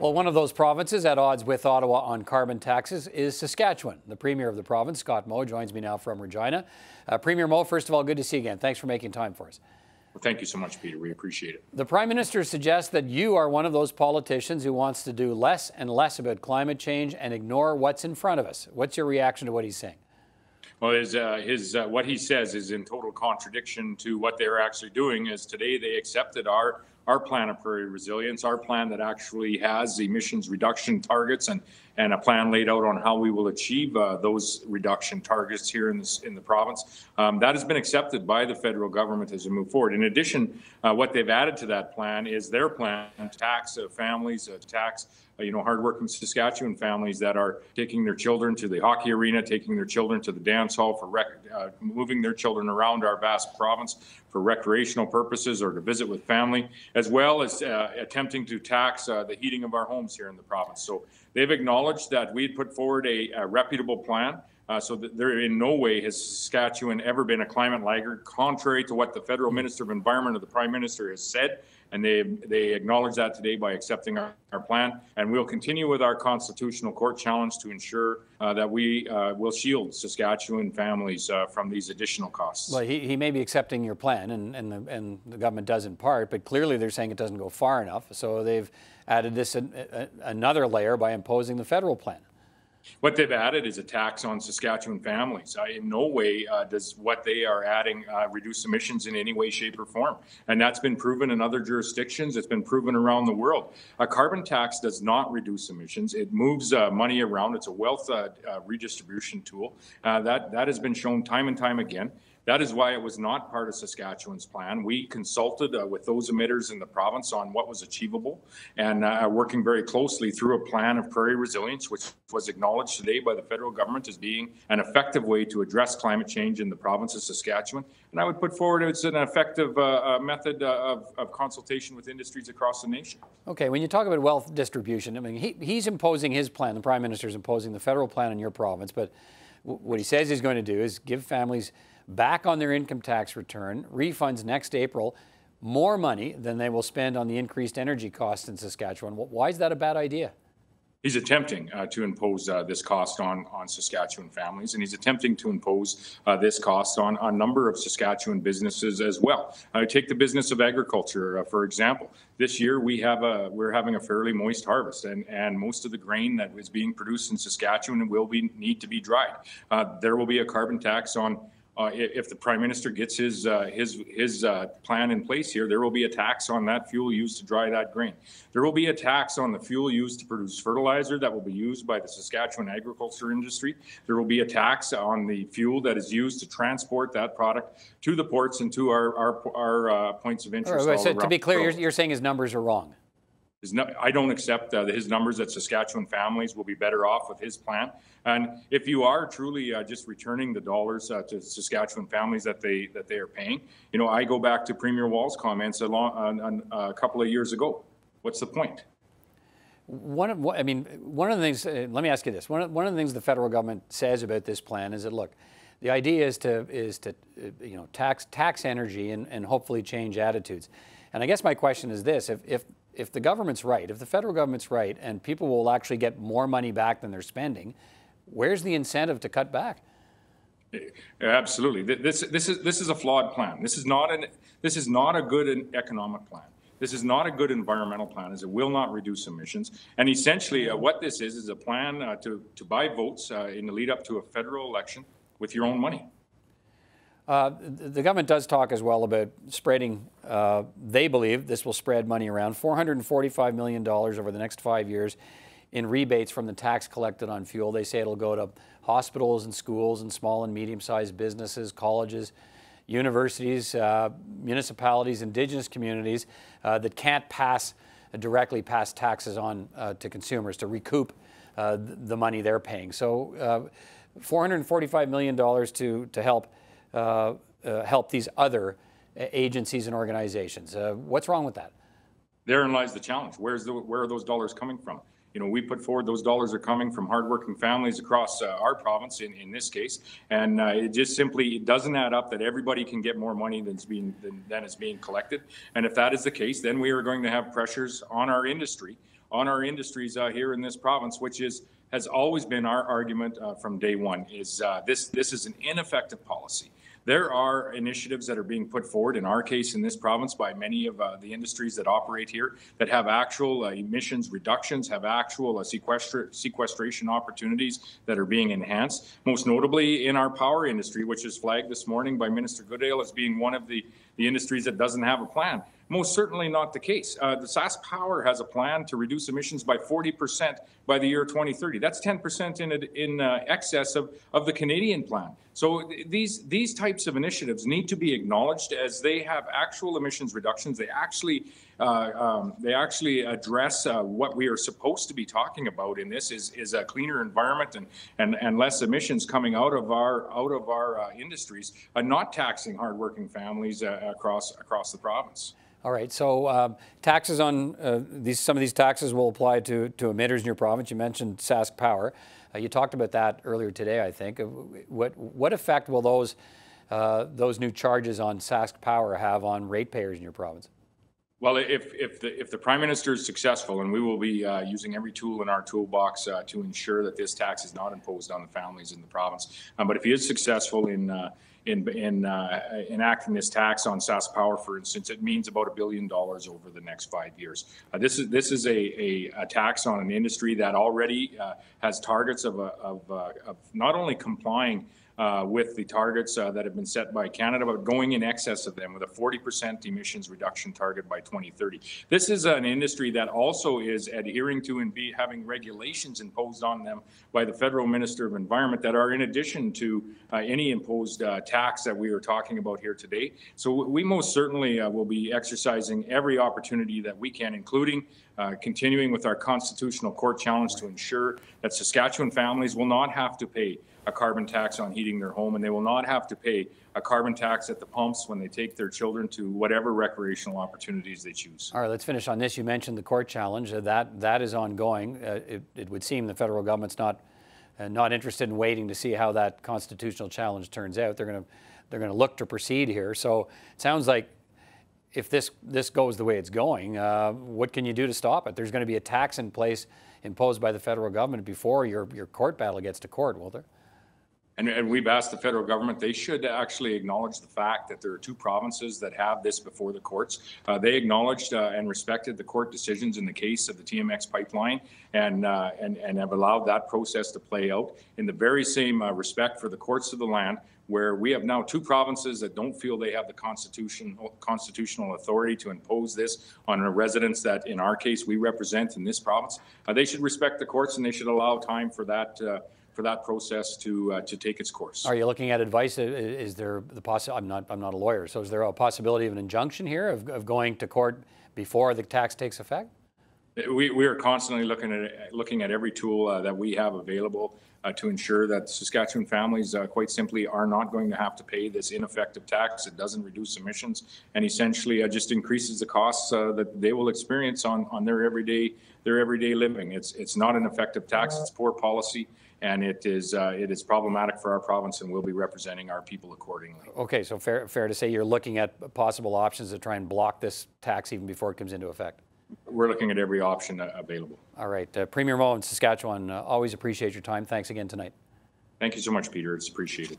Well, one of those provinces at odds with Ottawa on carbon taxes is Saskatchewan. The Premier of the province, Scott Moe, joins me now from Regina. Uh, Premier Moe, first of all, good to see you again. Thanks for making time for us. Well, thank you so much, Peter. We appreciate it. The Prime Minister suggests that you are one of those politicians who wants to do less and less about climate change and ignore what's in front of us. What's your reaction to what he's saying? Well, his, uh, his uh, what he says is in total contradiction to what they're actually doing. Is today they accepted our our plan of prairie resilience, our plan that actually has emissions reduction targets and, and a plan laid out on how we will achieve uh, those reduction targets here in, this, in the province. Um, that has been accepted by the federal government as we move forward. In addition, uh, what they've added to that plan is their plan to tax uh, families, uh, tax you know, hardworking Saskatchewan families that are taking their children to the hockey arena, taking their children to the dance hall for rec- uh, moving their children around our vast province for recreational purposes or to visit with family, as well as uh, attempting to tax uh, the heating of our homes here in the province. So they've acknowledged that we had put forward a, a reputable plan. Uh, so that there in no way has Saskatchewan ever been a climate laggard, contrary to what the federal minister of environment or the prime minister has said and they they acknowledge that today by accepting our, our plan. And we'll continue with our constitutional court challenge to ensure uh, that we uh, will shield Saskatchewan families uh, from these additional costs. Well, he, he may be accepting your plan, and and the, and the government does in part, but clearly they're saying it doesn't go far enough. So they've added this another layer by imposing the federal plan. What they've added is a tax on Saskatchewan families. Uh, in no way uh, does what they are adding uh, reduce emissions in any way, shape, or form. And that's been proven in other jurisdictions. It's been proven around the world. A carbon tax does not reduce emissions. It moves uh, money around. It's a wealth uh, redistribution tool. that, that has been shown time and time again. That is why it was not part of Saskatchewan's plan. We consulted uh, with those emitters in the province on what was achievable and uh, working very closely through a plan of prairie resilience, which was acknowledged today by the federal government as being an effective way to address climate change in the province of Saskatchewan. And I would put forward it's an effective uh, uh method uh, of, of, consultation with industries across the nation. Okay, when you talk about wealth distribution, I mean, he, he's imposing his plan, the Prime Minister is imposing the federal plan in your province, but what he says he's going to do is give families back on their income tax return, refunds next April, more money than they will spend on the increased energy costs in Saskatchewan. Why is that a bad idea? He's attempting uh, to impose uh, this cost on, on Saskatchewan families, and he's attempting to impose uh, this cost on, a number of Saskatchewan businesses as well. Uh, take the business of agriculture, uh, for example. This year we have a we're having a fairly moist harvest, and, and most of the grain that is being produced in Saskatchewan will be need to be dried. Uh, there will be a carbon tax on uh, if the prime minister gets his uh, his his uh, plan in place here, there will be a tax on that fuel used to dry that grain. There will be a tax on the fuel used to produce fertilizer that will be used by the Saskatchewan agriculture industry. There will be a tax on the fuel that is used to transport that product to the ports and to our our, our uh, points of interest. Right, so to be clear, you're, you're saying his numbers are wrong. No, I don't accept uh, his numbers that Saskatchewan families will be better off with his plan. And if you are truly uh, just returning the dollars uh, to Saskatchewan families that they that they are paying, you know, I go back to Premier Wall's comments a, long, a couple of years ago. What's the point? One of, I mean, one of the things. Uh, let me ask you this: one of, one of the things the federal government says about this plan is that look, the idea is to is to uh, you know tax tax energy and, and hopefully change attitudes. And I guess my question is this: if if if the government's right, if the federal government's right, and people will actually get more money back than they're spending, where's the incentive to cut back? Absolutely. This, this, is, this is a flawed plan. This is, not an, this is not a good economic plan. This is not a good environmental plan as it will not reduce emissions. And essentially uh, what this is is a plan uh, to, to buy votes uh, in the lead up to a federal election with your own money. Uh, the government does talk as well about spreading, uh, they believe this will spread money around $445 million over the next five years in rebates from the tax collected on fuel. They say it'll go to hospitals and schools and small and medium sized businesses, colleges, universities, uh, municipalities, indigenous communities uh, that can't pass directly pass taxes on uh, to consumers to recoup the money they're paying. So $445 million to, to help help these other agencies and organizations. Uh, what's wrong with that? Therein lies the challenge. Where's the, where are those dollars coming from? You know, we put forward those dollars are coming from hardworking families across uh, our province in, in this case, and uh, it just simply it doesn't add up that everybody can get more money being than, than is being collected. And if that is the case, then we are going to have pressures on our industry on our industries uh, here in this province, which is has always been our argument uh, from day one. Is uh, this this is an ineffective policy. There are initiatives that are being put forward, in our case in this province, by many of uh, the industries that operate here that have actual uh, emissions reductions, have actual uh, sequestra- sequestration opportunities that are being enhanced. Most notably in our power industry, which is flagged this morning by Minister Goodale as being one of the, the industries that doesn't have a plan. Most certainly not the case. Uh, the SaskPower has a plan to reduce emissions by 40% by the year 2030. That's 10% in, in uh, excess of, of the Canadian plan. So th- these, these types of initiatives need to be acknowledged as they have actual emissions reductions. They actually, uh, um, they actually address uh, what we are supposed to be talking about in this is, is a cleaner environment and, and, and less emissions coming out of our, out of our uh, industries, not taxing hardworking families uh, across, across the province. All right, so um, taxes on uh, these, some of these taxes will apply to, to emitters in your province. You mentioned Sask Power. Uh, you talked about that earlier today, I think. Uh, What, what effect will those, uh, those new charges on Sask Power have on ratepayers in your province? Well, if, if the, if the Prime Minister is successful, and we will be uh, using every tool in our toolbox uh, to ensure that this tax is not imposed on the families in the province. Um, but if he is successful in, uh, in, in uh, enacting this tax on Sask Power, for instance, it means about a billion dollars over the next five years. Uh, this is this is a, a, a, tax on an industry that already uh, has targets of, of, uh, of not only complying uh, with the targets uh, that have been set by Canada, but going in excess of them with a 40% emissions reduction target by 2030. This is an industry that also is adhering to and be having regulations imposed on them by the federal Minister of Environment that are in addition to uh, any imposed uh, tax that we are talking about here today. So we most certainly uh, will be exercising every opportunity that we can, including uh, continuing with our constitutional court challenge to ensure that Saskatchewan families will not have to pay a carbon tax on heating their home, and they will not have to pay a carbon tax at the pumps when they take their children to whatever recreational opportunities they choose. All right, let's finish on this. You mentioned the court challenge. Uh, that that is ongoing. Uh, it, it, would seem the federal government's not uh, not interested in waiting to see how that constitutional challenge turns out. They're going to they're going to look to proceed here. So it sounds like if this this goes the way it's going, uh, what can you do to stop it? There's going to be a tax in place imposed by the federal government before your your court battle gets to court, will there? And, and, we've asked the federal government, they should actually acknowledge the fact that there are two provinces that have this before the courts. Uh, they acknowledged uh, and respected the court decisions in the case of the TMX pipeline and, uh, and, and have allowed that process to play out in the very same uh, respect for the courts of the land, where we have now two provinces that don't feel they have the constitution, constitutional authority to impose this on a residents that, in our case, we represent in this province. Uh, they should respect the courts and they should allow time for that uh, for that process to uh, to take its course. Are you looking at advice? Is there the possi- I'm not I'm not a lawyer, so is there a possibility of an injunction here of, of going to court before the tax takes effect? We, we are constantly looking at looking at every tool uh, that we have available uh, to ensure that Saskatchewan families, uh, quite simply, are not going to have to pay this ineffective tax. It doesn't reduce emissions and essentially uh, just increases the costs uh, that they will experience on on their everyday their everyday living. It's it's not an effective tax. It's poor policy and it is uh, it is problematic for our province, and we'll be representing our people accordingly. Okay, so fair fair to say you're looking at possible options to try and block this tax even before it comes into effect. We're looking at every option uh, available. All right, uh, Premier in Saskatchewan, uh, always appreciate your time. Thanks again tonight. Thank you so much, Peter. It's appreciated.